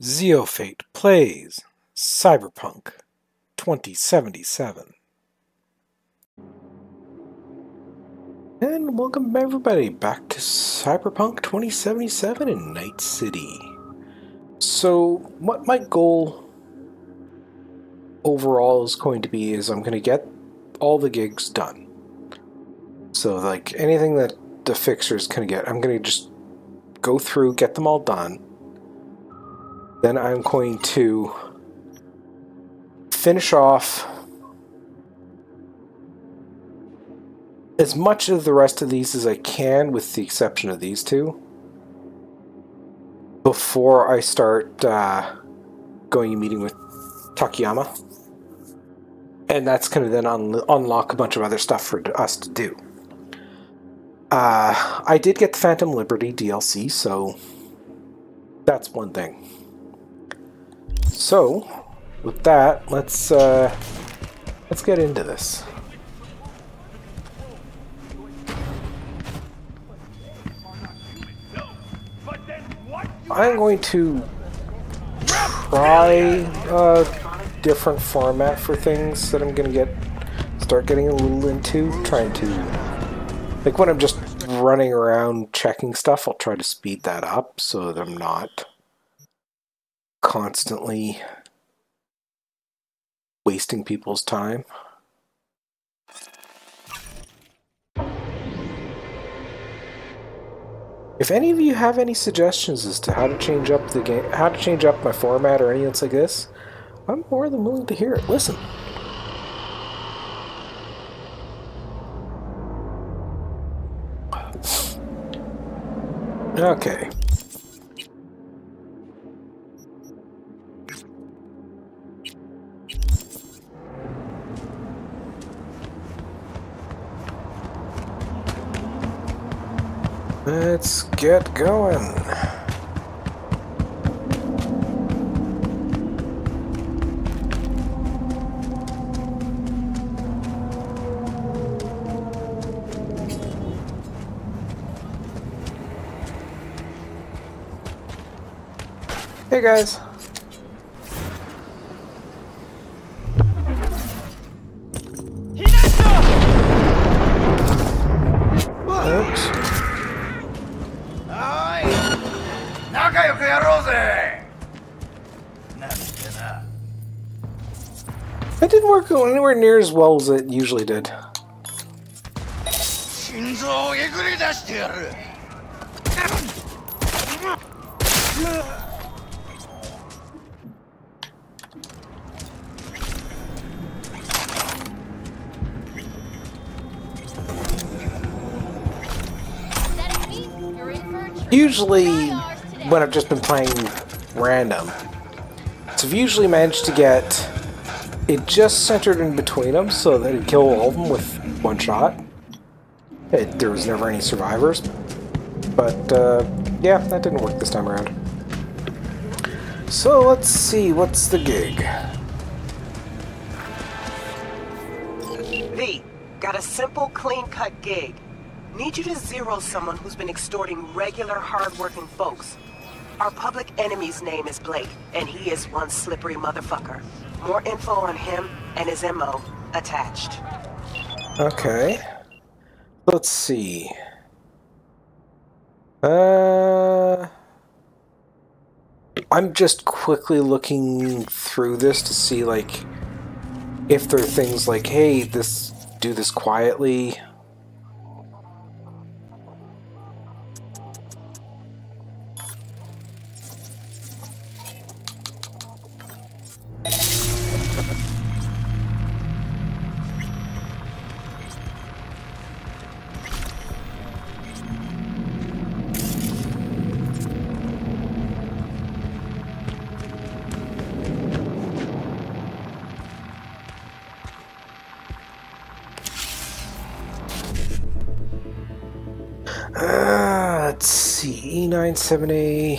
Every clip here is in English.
Zeofate plays Cyberpunk 2077. And welcome everybody back to Cyberpunk 2077 in Night City. So, what my goal overall is going to be is I'm going to get all the gigs done. So, like anything that the fixer's going to get, I'm going to just go through, get them all done. Then I'm going to finish off as much of the rest of these as I can, with the exception of these two, before I start uh, going and meeting with Takemura. And that's going to then un- unlock a bunch of other stuff for us to do. Uh, I did get the Phantom Liberty DLC, so that's one thing. So, with that, let's uh, let's get into this. I'm going to try a different format for things that I'm going to get start getting a little into, trying to like when I'm just running around checking stuff, I'll try to speed that up so that I'm not constantly wasting people's time. If any of you have any suggestions as to how to change up the game, how to change up my format or anything like this, I'm more than willing to hear it. Listen. Okay. Let's get going. Hey guys. nowhere near as well as it usually did. Usually, when I've just been playing random, so I've usually managed to get it just centered in between them so that it'd kill all of them with one shot. It, there was never any survivors. But, uh, yeah, that didn't work this time around. So let's see, what's the gig? V, got a simple, clean-cut gig. Need you to zero someone who's been extorting regular, hard-working folks. Our public enemy's name is Blake, and he is one slippery motherfucker. More info on him and his MO attached. Okay. Let's see. Uh, I'm just quickly looking through this to see like if there are things like, hey, this do this quietly. 70.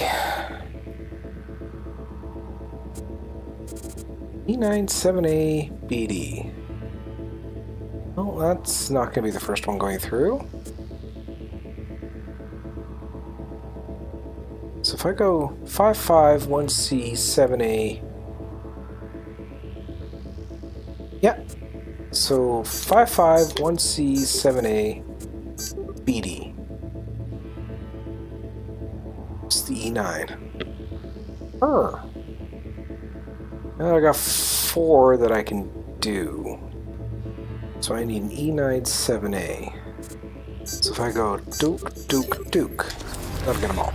970 BD. Well, that's not going to be the first one going through. So if I go 551C, 7A. Yeah. So 551C, 7A. E9. Huh. Now I got four that I can do. So I need an E9 7A. So if I go Duke, Duke, Duke, that'll get them all.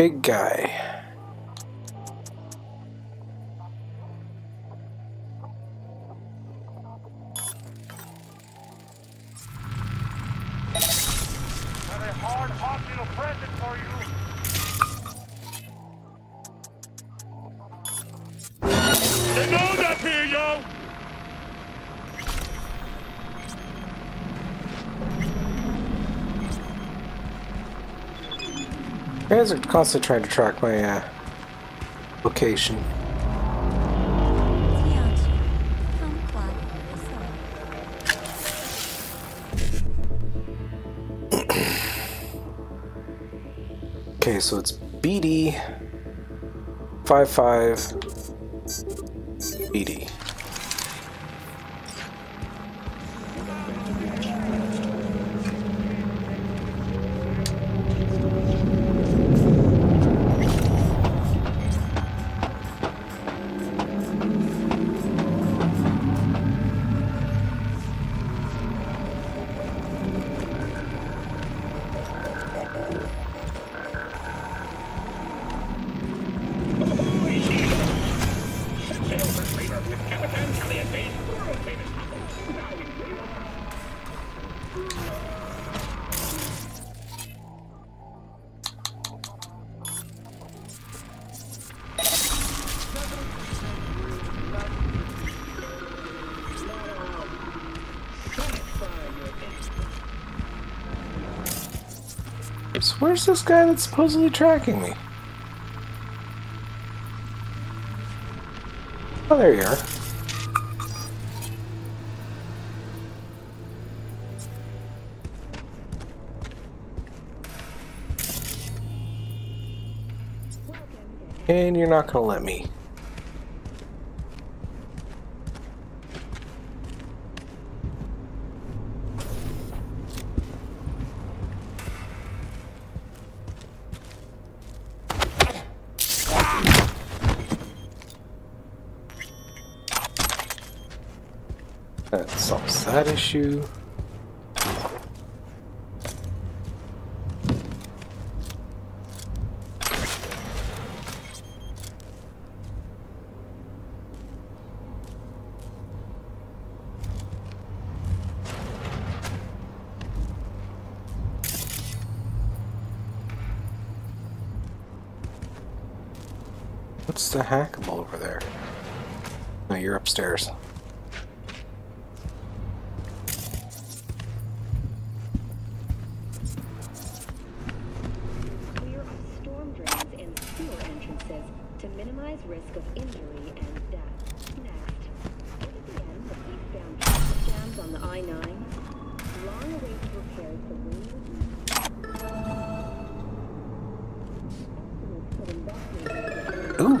Big guy. guys are constantly trying to track my uh, location. okay, so it's BD five five So where's this guy that's supposedly tracking me? Oh, there you are. And you're not gonna let me. That solves that What's the hackable to minimize risk of injury and death. Next, visit the end jams on the I-9. Long-awaited repairs investment Ooh.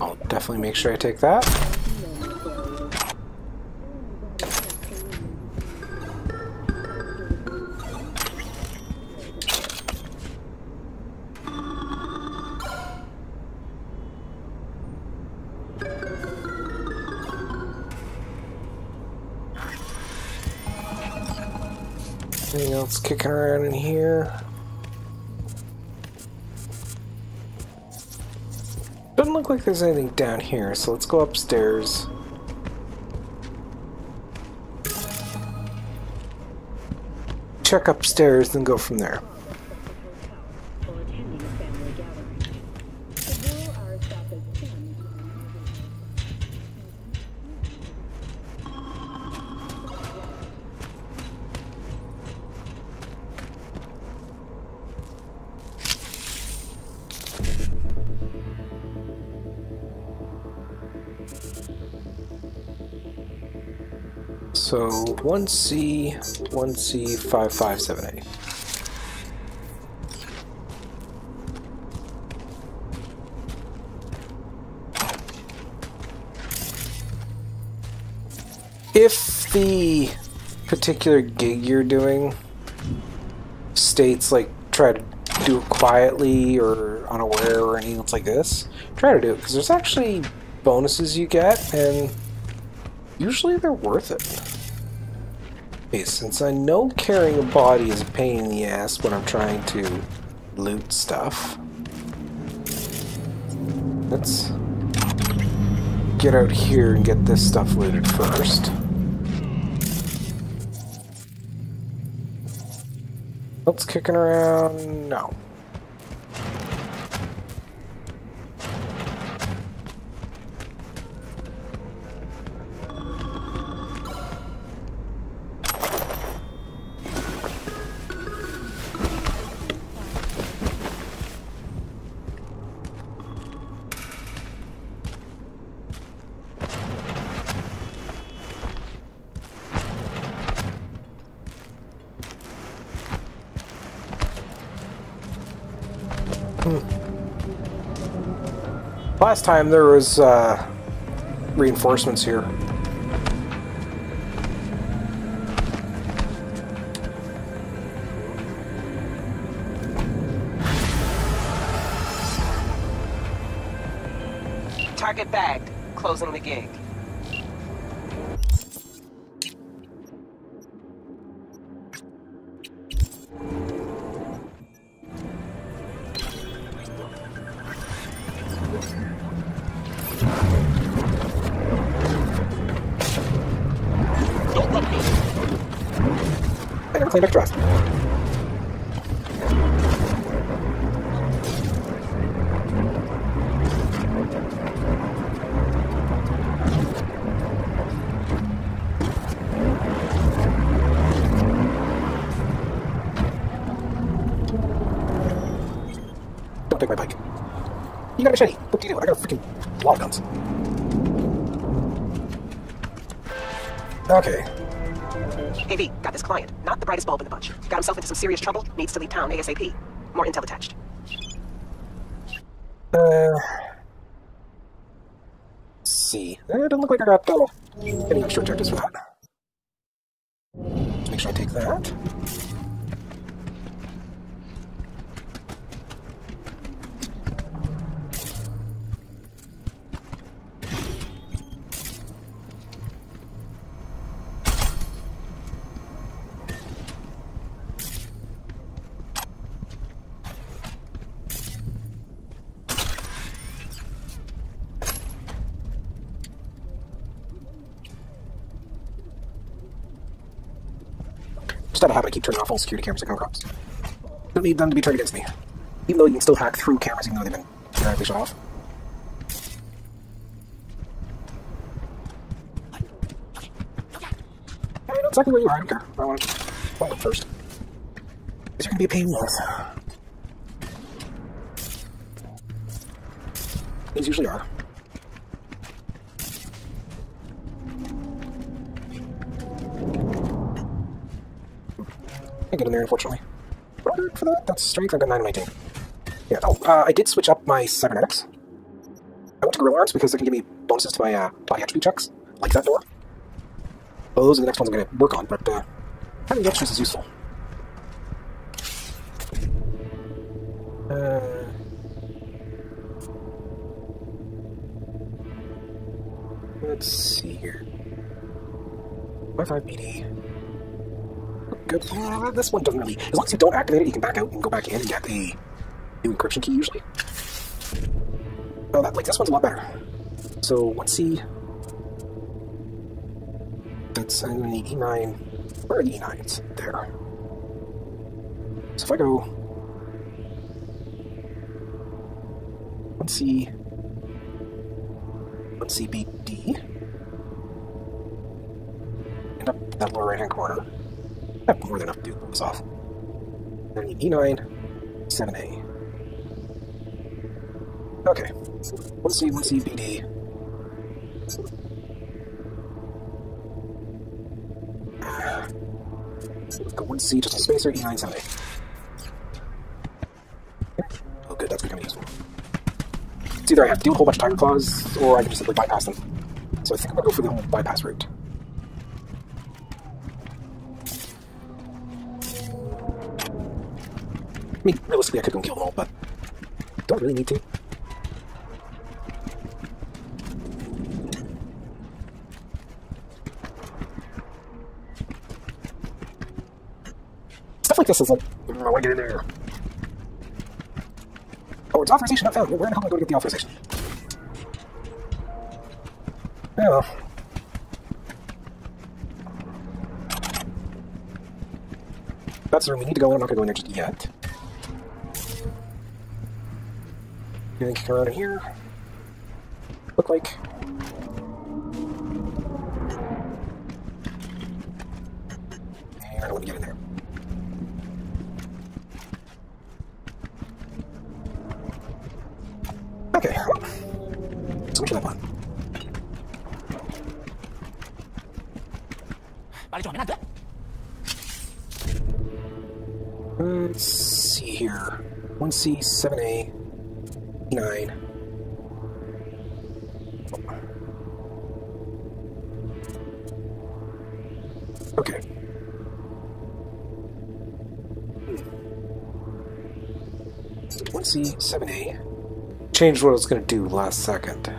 I'll definitely make sure I take that. Kicking around in here? Doesn't look like there's anything down here, so let's go upstairs. check upstairs, then go from there. 1C, 1C, 5578. If the particular gig you're doing states like try to do it quietly or unaware or anything else like this, try to do it because there's actually bonuses you get and usually they're worth it. Okay, since I know carrying a body is a pain in the ass when I'm trying to loot stuff, let's get out here and get this stuff looted first. What's kicking around? No. Time there was uh, reinforcements here. Target bagged. Closing the gig. Extra rest. Don't take my bike. You got a machete. What do you do? I got a freaking lot of guns. Okay. Hey V, got this client. The brightest bulb in the bunch. Got himself into some serious trouble. Needs to leave town ASAP. More intel attached. Uh, see. It doesn't look like I got uh, any extra objectives for that. Make sure I take that. Keep turning off all security cameras that come across. Don't need them to be turned against me. Even though you can still hack through cameras, even though they've been directly shut off. I know exactly where you are. I don't care. I want to them first. Is there going to be a pain with? These usually are. Can't get in there, unfortunately. For that, that's strength. I've got 9 and 19. Yeah, oh, uh, I did switch up my cybernetics. I went to Gorilla Arms because it can give me bonuses to my uh, body attribute checks, like that door. Well, those are the next ones I'm going to work on, but uh, having the extras is useful. Uh, let's see here. Wi-Fi BD. Good. Uh, this one doesn't really. As long as you don't activate it, you can back out and go back in and get the new encryption key usually. Oh, that like this one's a lot better. So let's see. That's an E9. Where are the E9s? There. So if I go one C, one CBD, end up that lower right hand corner. I have more than enough to pull this off. Then I need E9, 7A. Okay. 1C, 1C, BD. Go 1C, just a spacer, E9, 7A. Oh, good, that's becoming useful. It's either I have to do a whole bunch of Tyger Claws, or I can just simply bypass them. So I think I'm gonna go for the whole bypass route. Mean, realistically, I could go and kill them all, but don't really need to. Stuff like this is like, "Mm, I want to get in there. Oh, it's authorization not found. Where the hell am I going to get the authorization? Well. That's the room we need to go in. I'm not going to go in there just yet. Anything come out of here? Look like. I don't want to get in there. Okay. Switch up one. Let's see here. 1C, 7A. Changed what I was gonna do last second.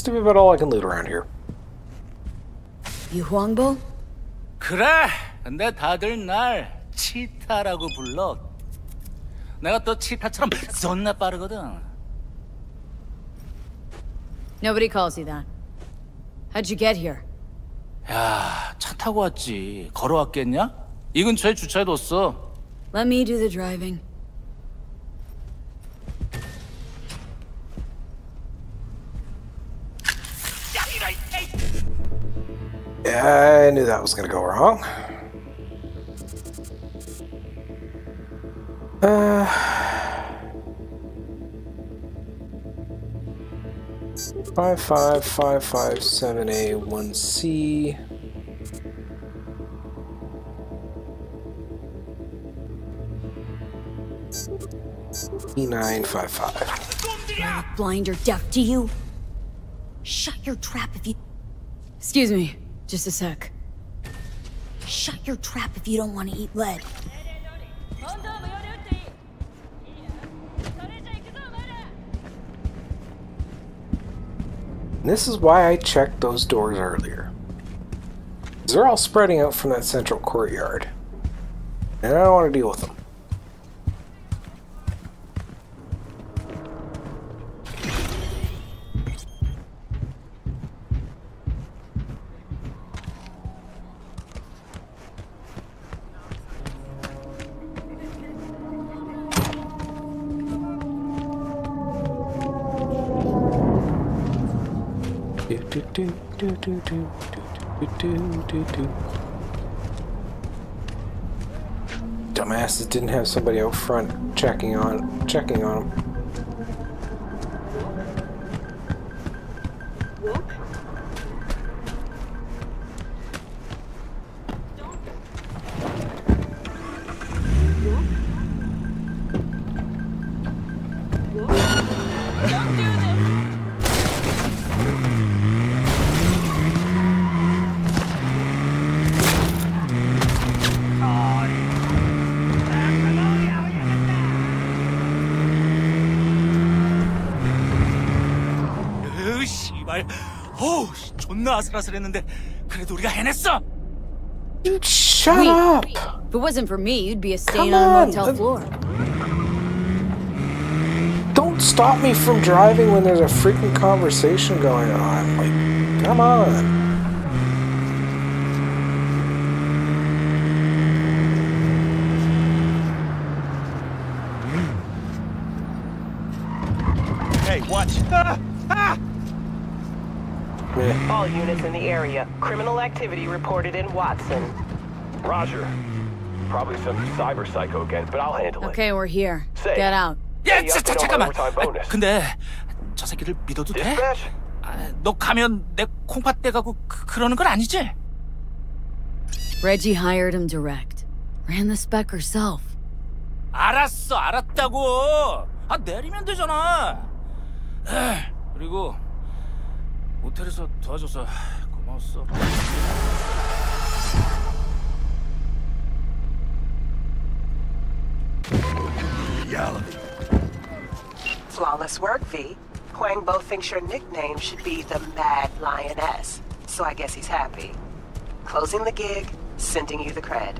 Looks to be about all I can loot around here. You Huangbo? 그래. 근데 다들 날 치타라고 불러. 내가 또 치타처럼 존나 빠르거든. Nobody calls you that. How'd you get here? 야, 차 타고 왔지. 걸어왔겠냐? 이 근처에 주차해뒀어. Let me do the driving. I knew that was gonna go wrong. Uh. Five five five five seven A one C. E nine five five. Blind or deaf to you? Shut your trap if you. Excuse me, just a sec. Shut your trap if you don't want to eat lead. This is why I checked those doors earlier. They're all spreading out from that central courtyard. And I don't want to deal with them. Do, do, do. Dumbasses didn't have somebody out front checking on checking on them. 어우, 씨, 존나 아슬아슬했는데 그래도 우리가 해냈어. Dude, shut Wait. up! If it wasn't for me, you'd be a stain Come on a on, motel the- floor. Don't stop me from driving when there's a freaking conversation going on. Like, come on. All units in the area. Criminal activity reported in Watson. Roger. Probably some cyber psycho again, but I'll handle it. Okay, we're here. Say. Get out. 야, Any 자, update 자, on 잠깐만. overtime 아, bonus? 근데 저 새끼를 믿어도 돼? Dispatch? 아, 너 가면 내 콩팥 떼가고 그, 그러는 건 아니지? Reggie hired him direct. Ran the spec herself. 알았어, 알았다고. 아 내리면 되잖아. 에이, 그리고 모텔에서 도와줘서 고마웠어. Reality. Flawless work, V. Huang Bo thinks your nickname should be the Mad Lioness, so I guess he's happy. Closing the gig, sending you the cred.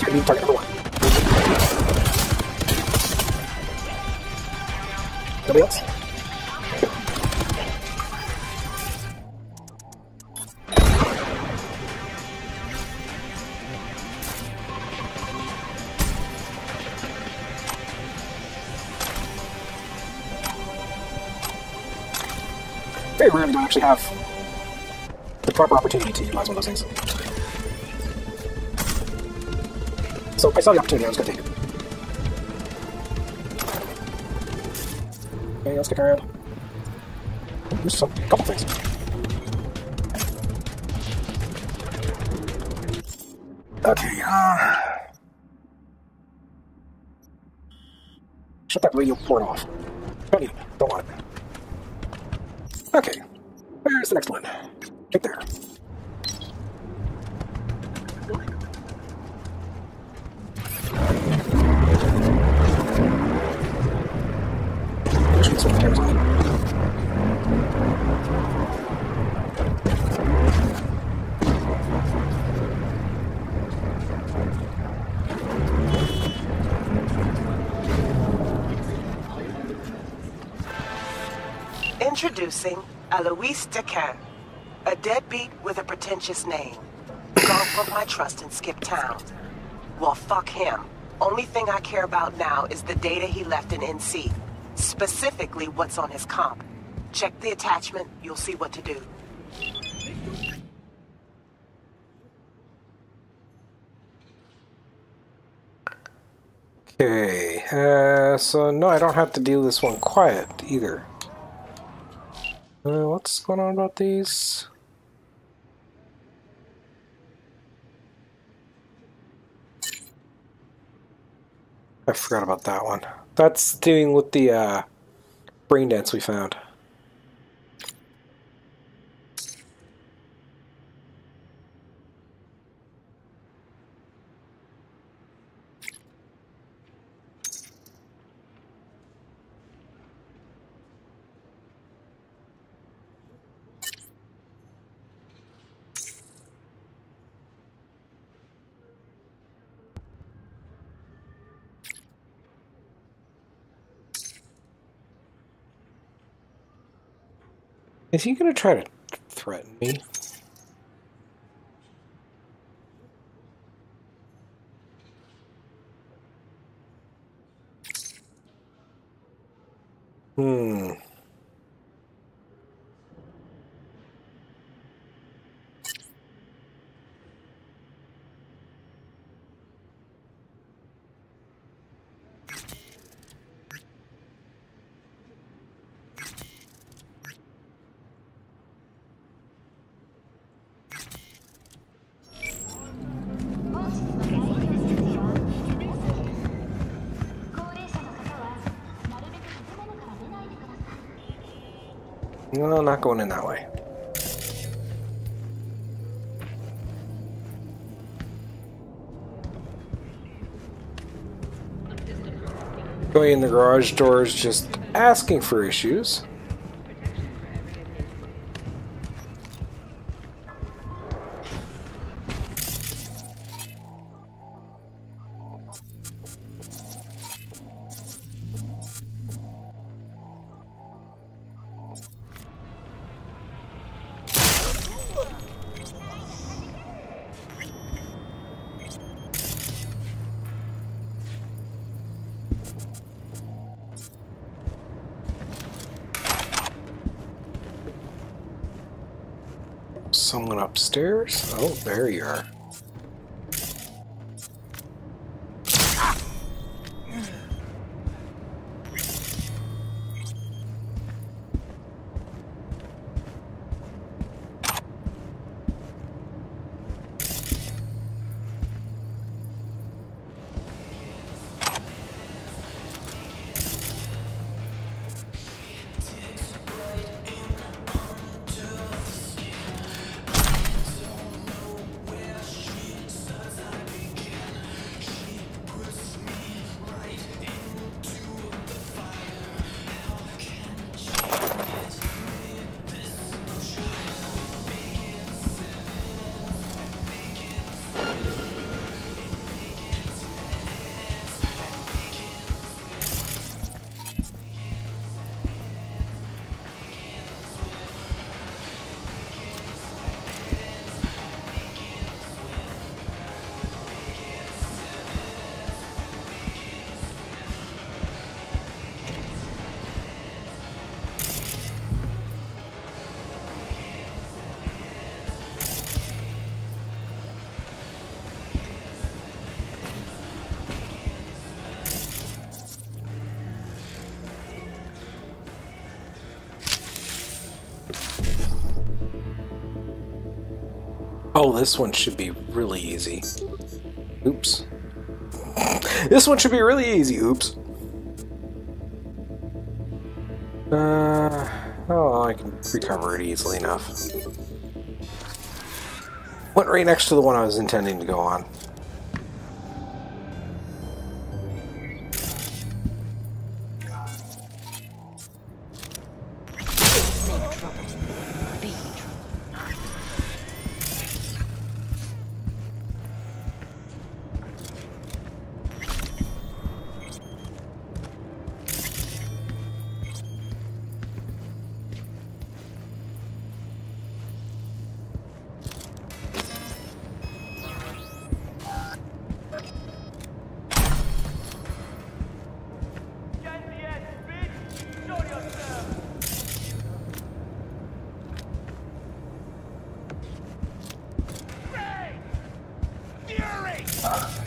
To be target number one. Nobody else? Very rarely do I actually have the proper opportunity to utilize one of those things. So I saw the opportunity, I was gonna take it. Okay, let's kick around. There's some couple things. Okay, uh Shut that radio port off. Introducing Alois Dequin, a deadbeat with a pretentious name. Gone from my trust in Skip Town. Well, fuck him. Only thing I care about now is the data he left in NC. Specifically, what's on his comp. Check the attachment, you'll see what to do. Okay, uh, so no, I don't have to do this one quiet either. Uh, what's going on about these? I forgot about that one. That's dealing with the uh, brain dance we found. Is he gonna try to threaten me? Hmm. No, not going in that way. Going in the garage doors, just asking for issues. Oh, Oh, this one should be really easy. Oops. This one should be really easy. Oops. Uh, oh, I can recover it easily enough. Went right next to the one I was intending to go on. Fury!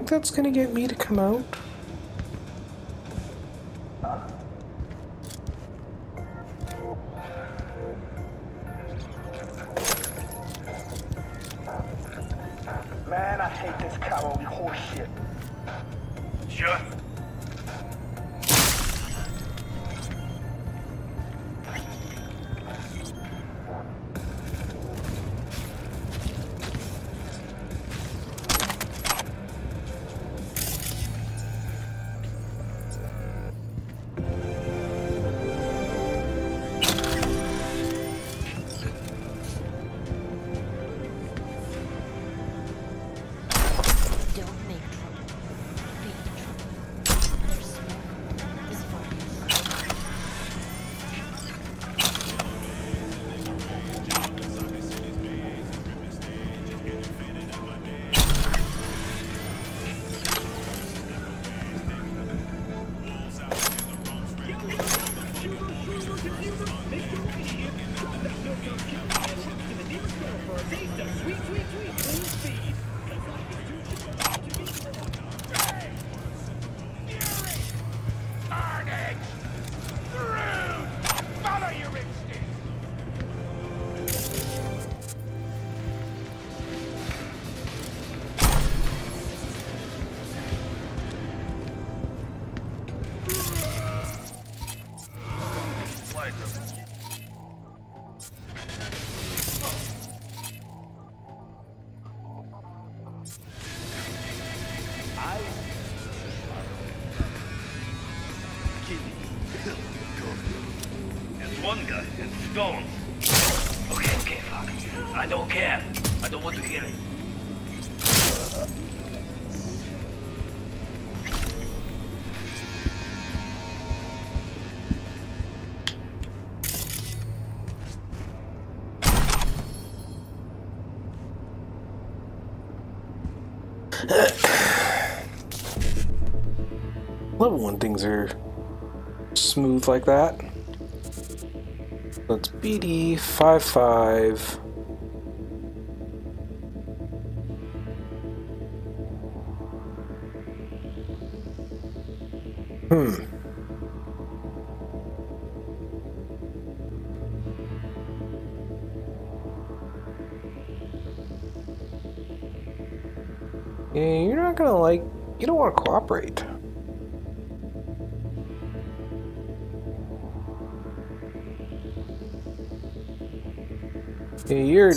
Think that's gonna get me to come out? things are smooth like that. That's BD55. You're.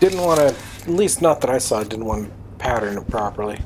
Didn't want to, at least not that I saw, didn't want to pattern it properly.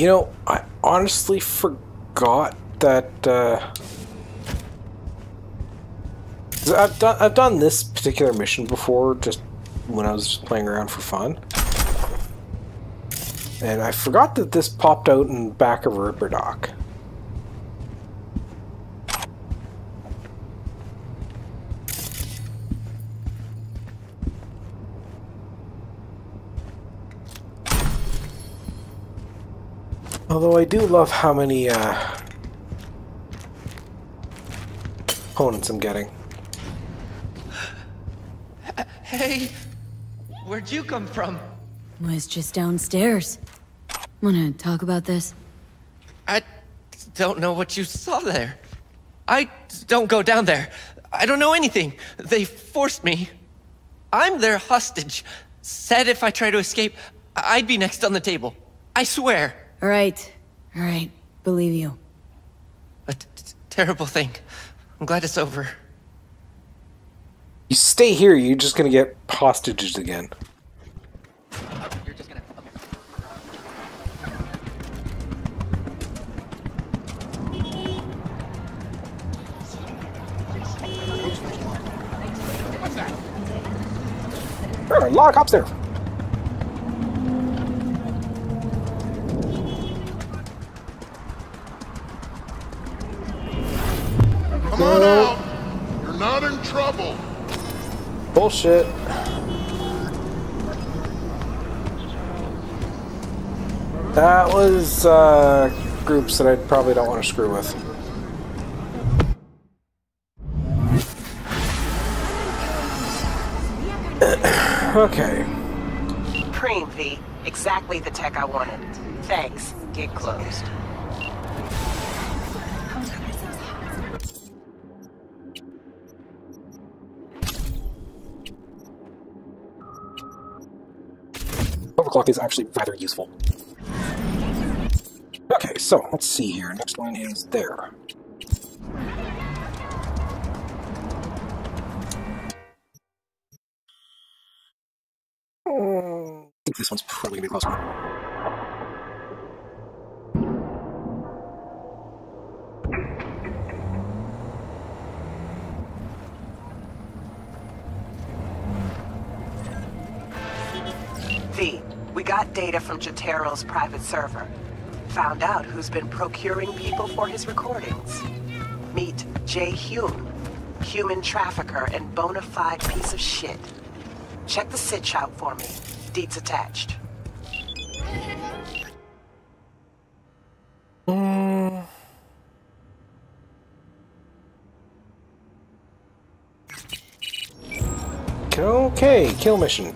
You know, I honestly forgot that. Uh, I've done I've done this particular mission before, just when I was playing around for fun, and I forgot that this popped out in back of Ripperdoc. Although I do love how many uh, opponents I'm getting. Hey, where'd you come from? Was just downstairs. Wanna talk about this? I don't know what you saw there. I don't go down there. I don't know anything. They forced me. I'm their hostage. Said if I try to escape, I'd be next on the table. I swear. Alright. Alright. Believe you. A terrible thing. I'm glad it's over. You stay here, you're just gonna get hostages again. Gonna. There are a lot of cops there. Come out. You're not in trouble. Bullshit. That was uh, groups that I probably don't want to screw with. okay. Preem, V. Exactly the tech I wanted. Thanks. Get closed. Overclock is actually rather useful. Okay, so let's see here. Next one is there. Hmm, I think this one's probably gonna be a data from Jotaro's private server. Found out who's been procuring people for his recordings. Meet Jay Hume, human trafficker and bona fide piece of shit. Check the sitch out for me. Deets attached. Mm. Okay, kill mission.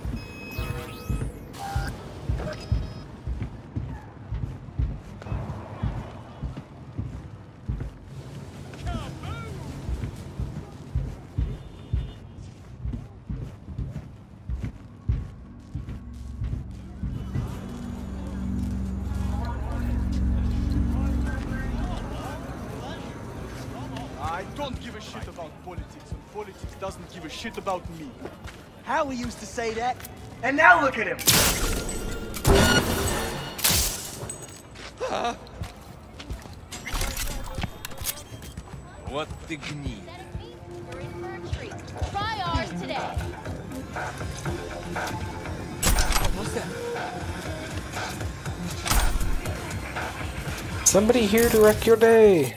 Shit about me. Howie used to say that, and now look at him! What the gnie? Try ours today. What's that? Somebody here to wreck your day.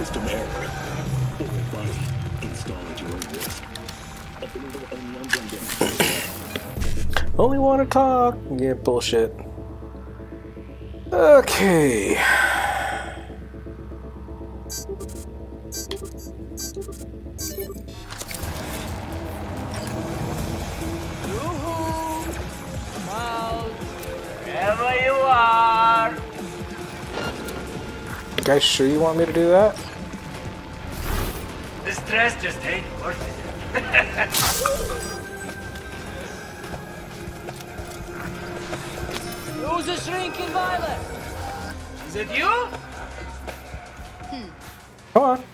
System error. Or body, install at your own risk. Available only on Only want to talk. Yeah, bullshit. Okay. Wherever you are. You guys sure you want me to do that? The stress just ain't worth it. Who's a shrinking violet? Is it you? Hmm. Come on.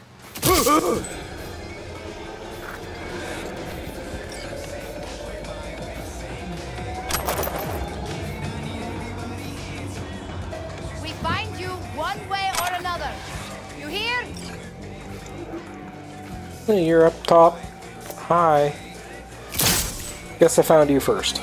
You're up top. Hi. Guess I found you first.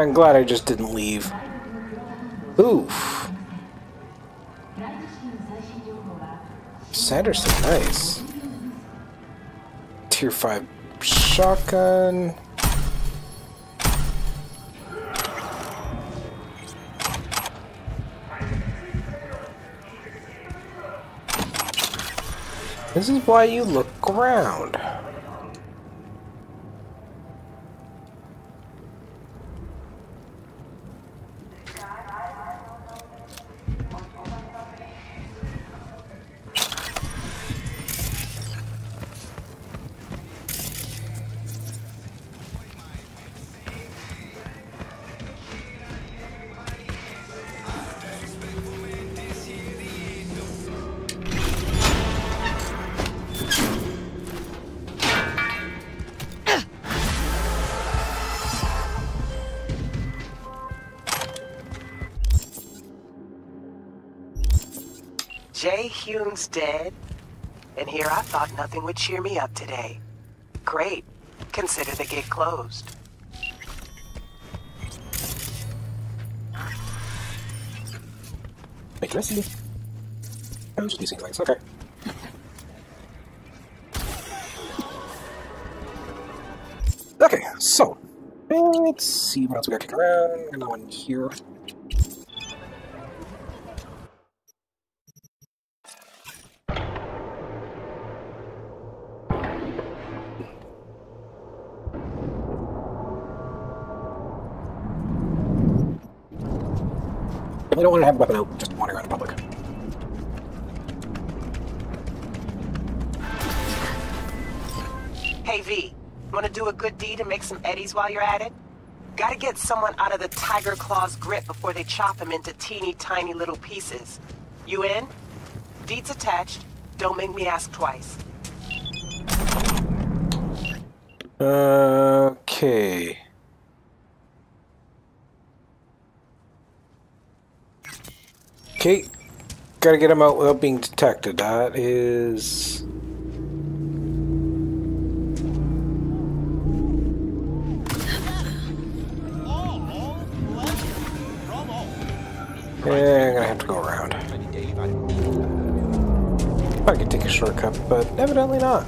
I'm glad I just didn't leave. Oof. Sanderson, nice. Tier 5 shotgun. This is why you look around. Jay Hume's dead? And here I thought nothing would cheer me up today. Great. Consider the gig closed. Make messy. I'm oh, just using things. Okay. Okay, so let's see what else we got kicking around. Another one here. I don't want to have a weapon out just wandering around in public. Hey V, wanna do a good deed and make some eddies while you're at it? Gotta get someone out of the Tyger Claw's grip before they chop him into teeny tiny little pieces. You in? Deeds attached. Don't make me ask twice. Okay. Okay. Gotta get him out without being detected. That is. Yeah, I'm gonna have to go around. I could take a shortcut, but evidently not.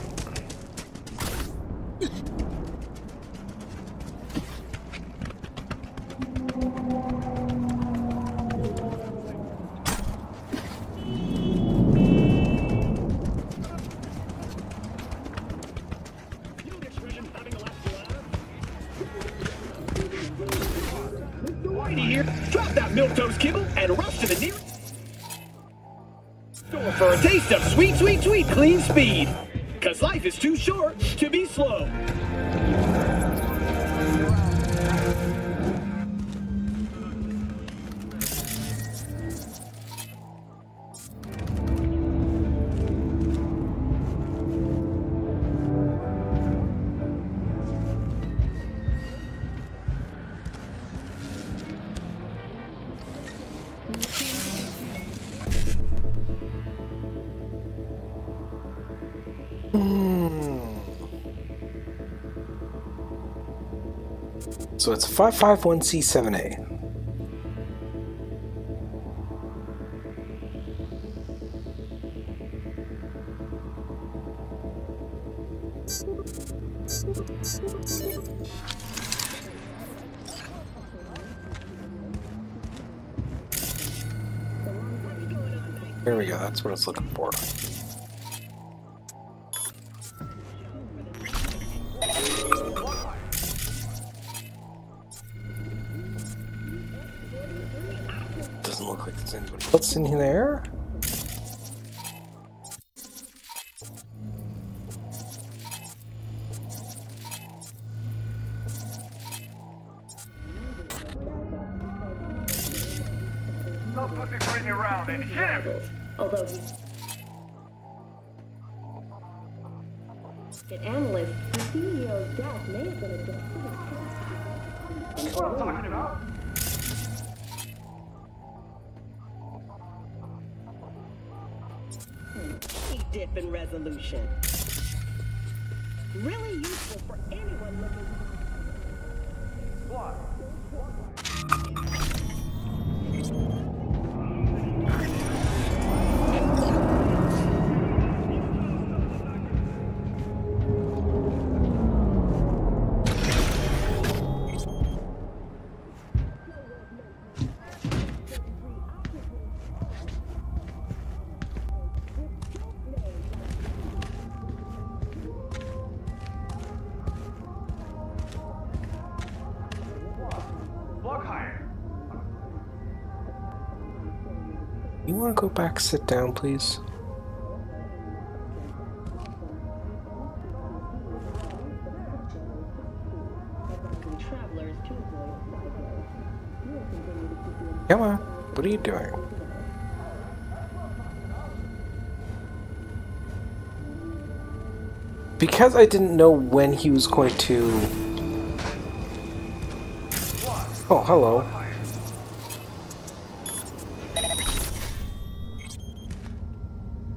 Of sweet, sweet, sweet clean speed. Cause life is too short to be slow. 551C7A. There we go, that's what it's looking Although he... An analyst, the CEO's death may have been a. That's what I'm talking about. dip in resolution. Really useful for anyone looking What? To go back, sit down, please? on. What are you doing? Because I didn't know when he was going to... Oh, hello.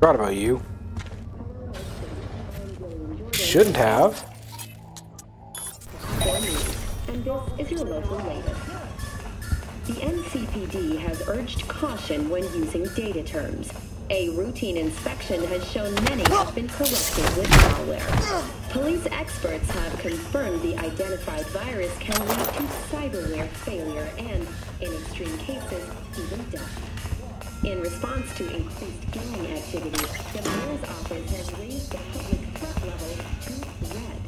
Forgot about you. Shouldn't have. The NCPD has urged caution when using data terms. A routine inspection has shown many have been corrupted with malware. Police experts have confirmed the identified virus can lead to cyberware failure and, in extreme cases, even death. In response to increased gaming activity, the mayor's office has raised the public threat level to red.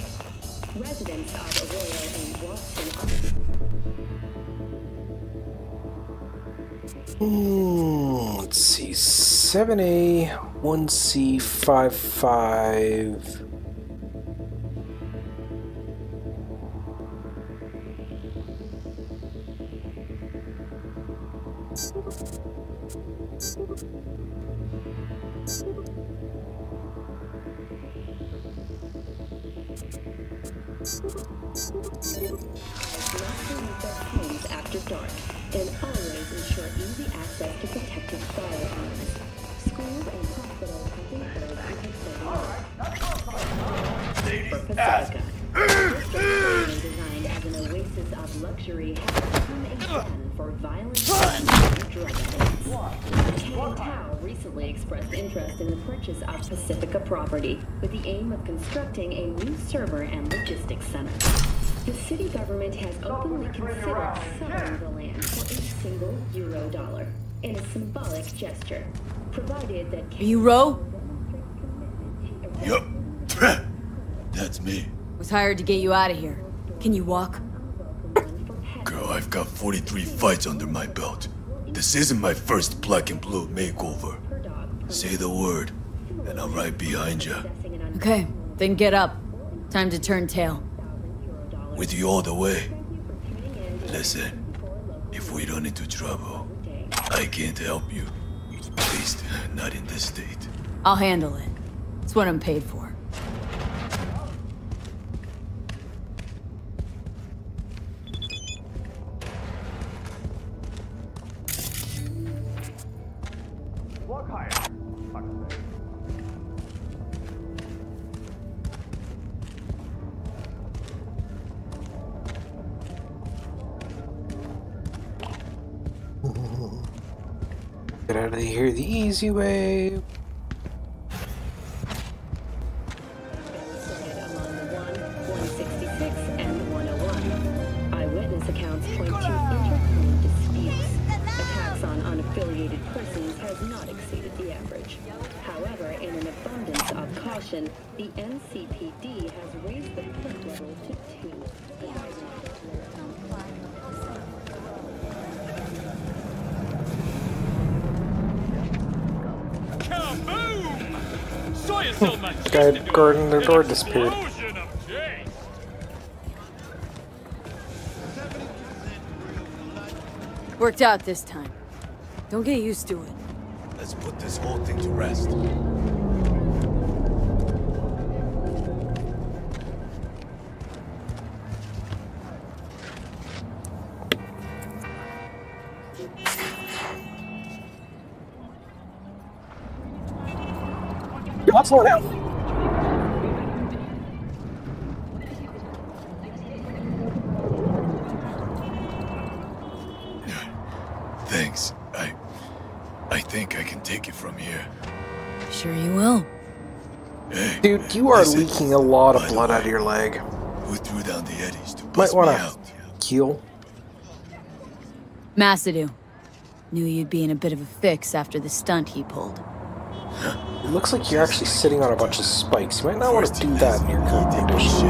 Residents of Arroyo and Watson Hmm, let's see. 7A, 1C, 55. Gesture, provided that Are you Ro? Yup. That's me. Was hired to get you out of here. Can you walk? Girl, I've got 43 fights under my belt. This isn't my first black and blue makeover. Say the word, and I'm right behind you. Okay, then get up. Time to turn tail. With you all the way. Listen, if we run into trouble, I can't help you. At least, not in this state. I'll handle it. It's what I'm paid for. Easy way. Guarding their door disappeared. Worked out this time. Don't get used to it. Let's put this whole thing to rest. What's going on? Thanks. I... I think I can take it from here. Sure you will. Hey, Dude, you are leaking a lot of blood out of your leg. who threw down the eddies to Might bust me wanna out? heal. Masadu. Knew you'd be in a bit of a fix after the stunt he pulled. It looks like you're actually sitting on a bunch of spikes. You might not want to do that in your current condition.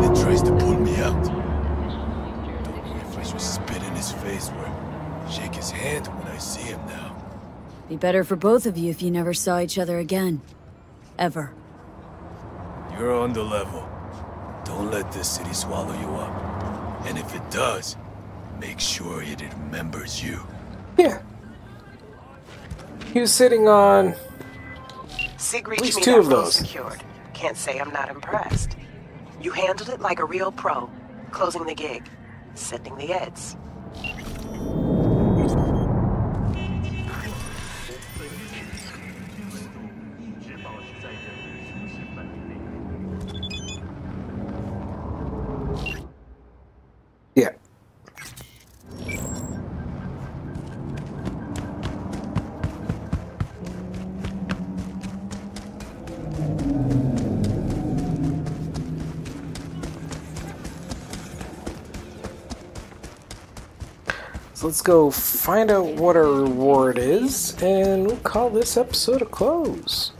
Then tries to pull me out. Hand when I see him now. Be better for both of you if you never saw each other again. Ever. You're on the level. Don't let this city swallow you up. And if it does, make sure it remembers you. Yeah. He was sitting on Sig At least two of those. secured. Can't say I'm not impressed. You handled it like a real pro, closing the gig, sending the eds. Go find out what our reward is, and we'll call this episode a close.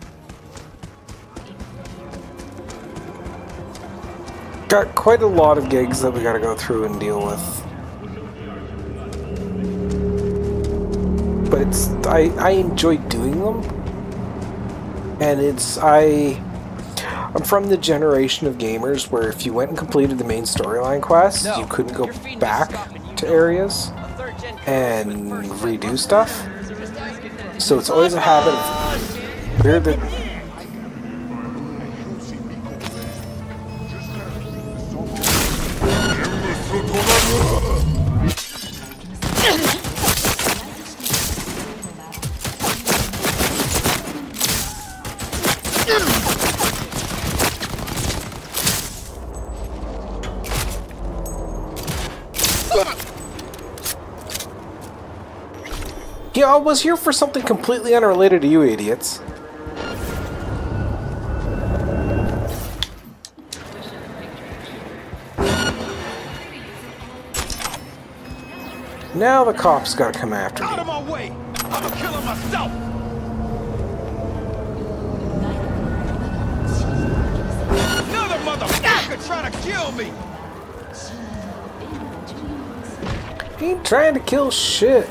Got quite a lot of gigs that we gotta go through and deal with. But it's I, I enjoy doing them. And it's I I'm from the generation of gamers where if you went and completed the main storyline quest, you couldn't go back to areas and redo stuff. So it's always a habit of we're was here for something completely unrelated to you idiots. Now the cops gotta come after me. Out of my way! I'm a killer myself! Another motherfucker trying to kill me! He ain't trying to kill shit.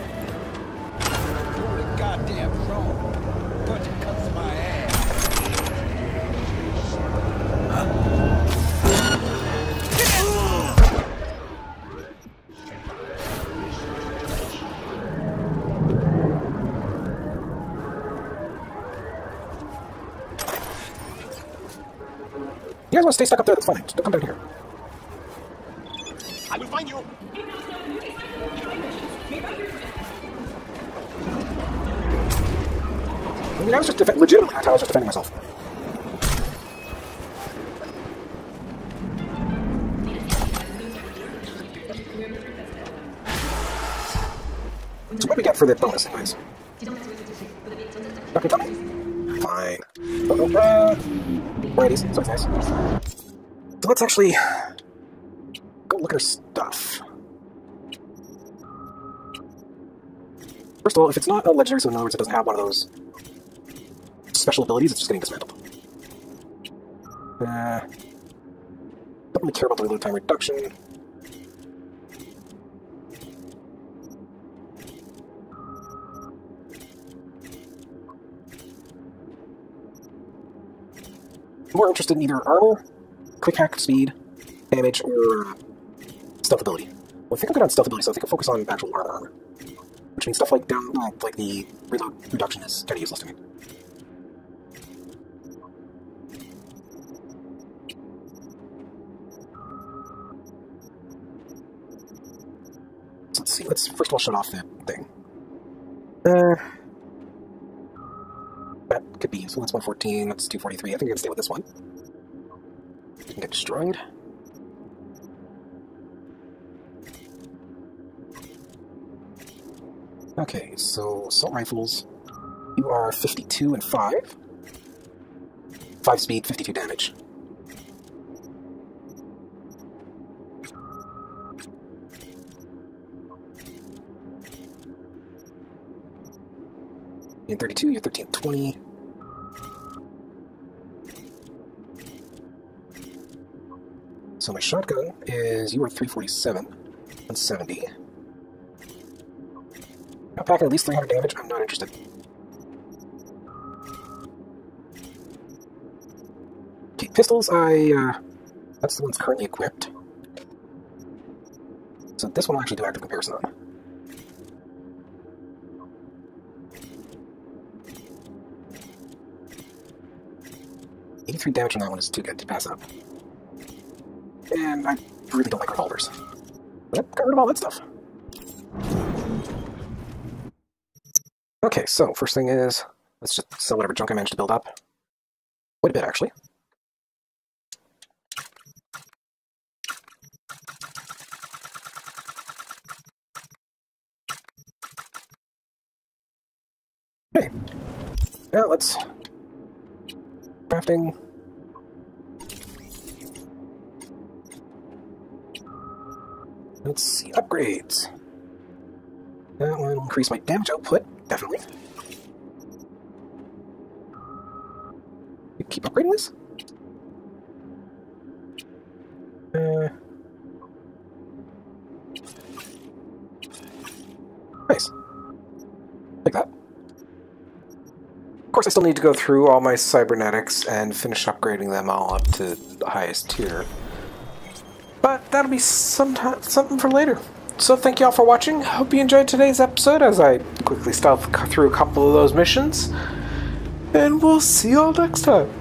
Stay stuck up there? That's fine. Just don't come down here. I will find you! I mean, I was just defe- legitimately. I was just defending myself. So what do we get for the bonus, anyways? Okay, tell me. Fine. Oh, oh, uh, righties, so nice. Let's actually go look at her stuff. First of all, if it's not a legendary, so in other words, it doesn't have one of those special abilities, it's just getting dismantled. Uh, don't really care about the reload time reduction. More interested in either armor, quick hack speed, damage, or uh, stealth ability. Well, I think I'm good on stealth ability, so I think I'll focus on actual armor armor. Which means stuff like down, uh, like the reload reduction is kind of useless to me. So let's see. Let's first of all shut off the thing. Uh, that could be. So that's 114. That's 243. I think I can stay with this one. Can get destroyed. Okay, so assault rifles. You are 52 and 5. 5 speed, 52 damage. In 32, you're 13 20. So my shotgun is you are 347 and 70. Not packing at least 300 damage, I'm not interested. Okay, pistols, I, uh, that's the one that's currently equipped. So this one will actually do active comparison on. Eighty-three damage on that one is too good to pass up. And I really don't like revolvers. But got rid of all that stuff. Okay, so first thing is, let's just sell whatever junk I managed to build up. Quite a bit, actually. Okay. Now let's... Crafting. Let's see, upgrades. That will increase my damage output, definitely. Keep upgrading this? Uh, nice. Like that. Of course, I still need to go through all my cybernetics and finish upgrading them all up to the highest tier. That'll be sometime, something for later. So thank you all for watching. Hope you enjoyed today's episode as I quickly stealth through a couple of those missions. And we'll see you all next time.